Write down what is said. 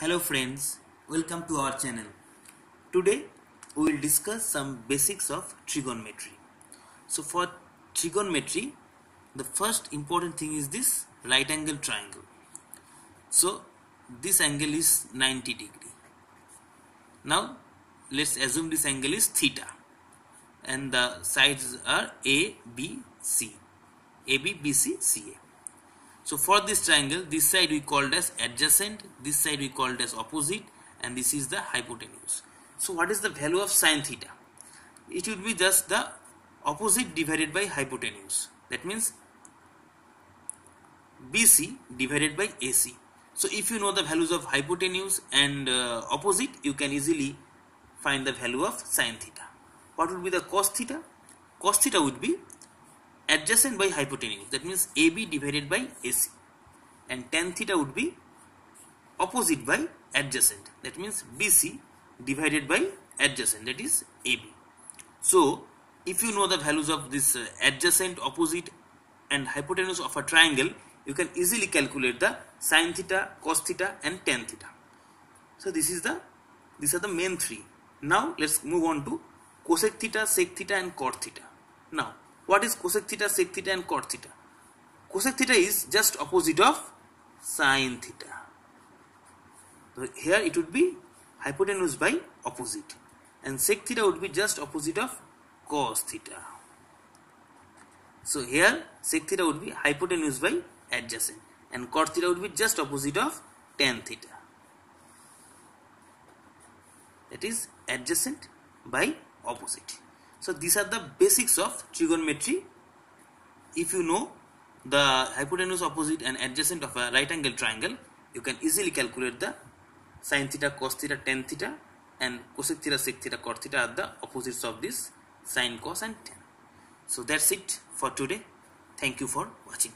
Hello friends, welcome to our channel. Today we will discuss some basics of trigonometry. So for trigonometry, the first important thing is this right angle triangle. So this angle is 90 degree. Now let's assume this angle is theta and the sides are A, B, C. A, B, B, C, C, A. So for this triangle, this side we called as adjacent, this side we called as opposite and this is the hypotenuse. So what is the value of sine theta? It would be just the opposite divided by hypotenuse. That means BC divided by AC. So if you know the values of hypotenuse and uh, opposite, you can easily find the value of sine theta. What would be the cos theta? Cos theta would be adjacent by hypotenuse that means AB divided by AC and tan theta would be opposite by adjacent that means BC divided by adjacent that is AB. So if you know the values of this uh, adjacent opposite and hypotenuse of a triangle you can easily calculate the sine theta cos theta and tan theta. So this is the these are the main three. Now let's move on to cosec theta sec theta and cot theta. Now what is cosec theta, sec theta and cot theta? Cosec theta is just opposite of sine theta. So here it would be hypotenuse by opposite and sec theta would be just opposite of cos theta. So here sec theta would be hypotenuse by adjacent and cot theta would be just opposite of tan theta. That is adjacent by opposite. So these are the basics of trigonometry. If you know the hypotenuse opposite and adjacent of a right angle triangle, you can easily calculate the sine theta, cos theta, tan theta and cosec theta, sec theta, cot theta are the opposites of this sine, cos and tan. So that's it for today. Thank you for watching.